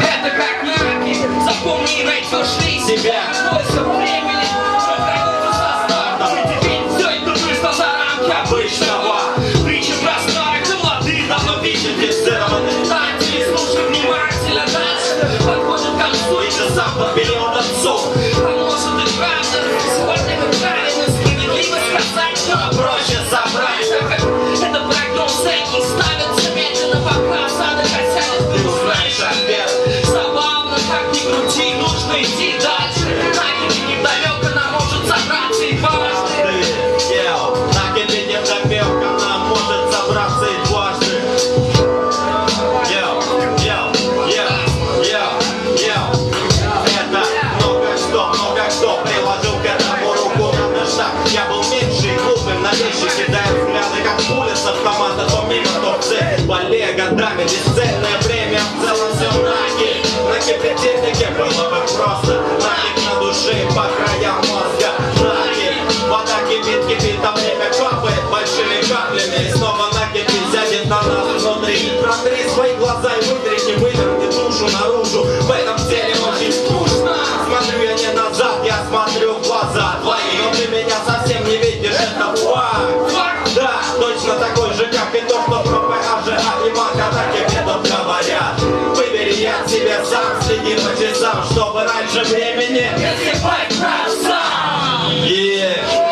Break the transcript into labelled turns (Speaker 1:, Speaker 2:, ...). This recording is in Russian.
Speaker 1: Это как навыки, запомни речь, сошли себя. Больше времени, что хранится со. Теперь все это вышло за рамки обычного. Притча про старых давно видите все равно. Читатели, слушай внимательно, дальше подходит к концу, и ты сам
Speaker 2: подберешь. с автомата То мимо, то все в футболе годами Бесценное время, в целом все наги На кипятильнике было бы просто. Наги на душе по краям мозга. Наги, вода кипит, кипит, а время капает Большими каплями, снова накипит Сядет на нас внутри. Протри свои глаза и вытри. же, как и тот, и про так и Маканаки говорят. Выбери я себе сам, следи по часам, чтобы раньше времени
Speaker 1: не сыпать красам.
Speaker 2: Yeah.